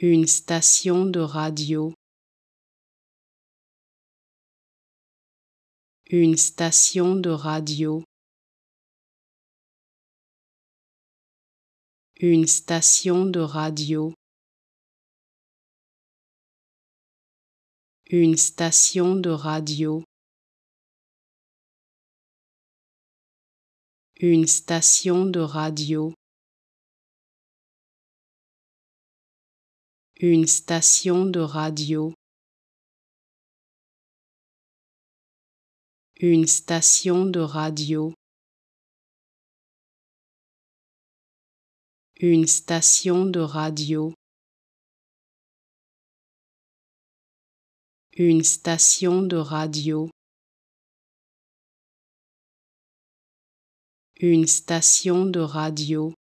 une station de radio, une station de radio, une station de radio, une station de radio, une station de radio. Une station de radio, une station de radio, une station de radio, une station de radio, une station de radio.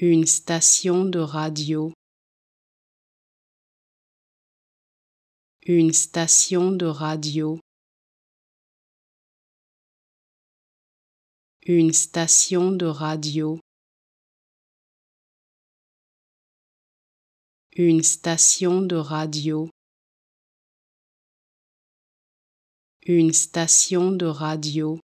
Une station de radio, une station de radio, une station de radio, une station de radio, une station de radio.